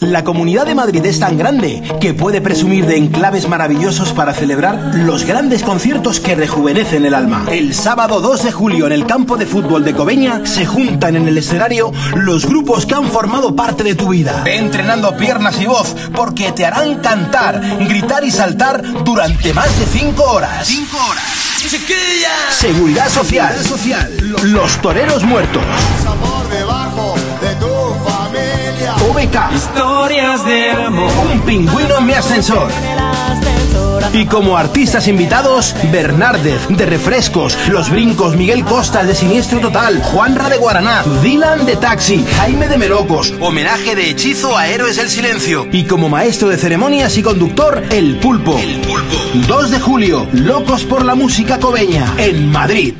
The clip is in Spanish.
La Comunidad de Madrid es tan grande que puede presumir de enclaves maravillosos para celebrar los grandes conciertos que rejuvenecen el alma. El sábado 2 de julio en el campo de fútbol de Cobeña se juntan en el escenario los grupos que han formado parte de tu vida. Entrenando piernas y voz porque te harán cantar, gritar y saltar durante más de 5 horas. 5 horas. Seguridad social. social. Los toreros muertos. Historias de amor. Un pingüino en mi ascensor. Y como artistas invitados, Bernárdez de Refrescos, Los Brincos, Miguel Costas de Siniestro Total, Juanra de Guaraná, Dylan de Taxi, Jaime de Melocos, homenaje de hechizo a Héroes del Silencio. Y como maestro de ceremonias y conductor, El Pulpo. El Pulpo. 2 de julio, Locos por la Música Cobeña, en Madrid.